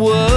world.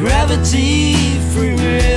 gravity free.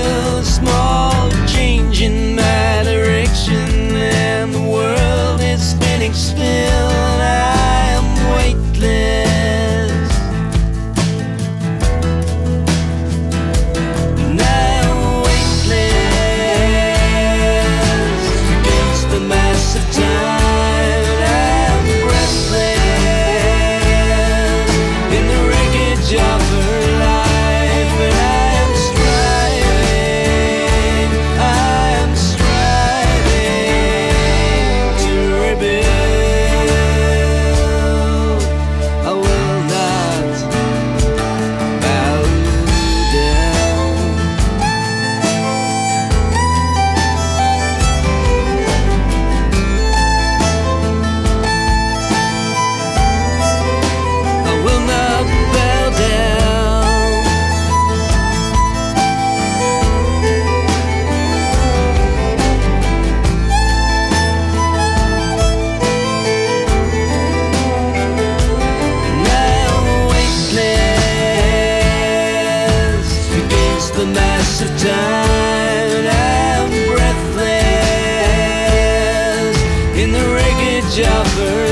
Versatile breathless In the wreckage of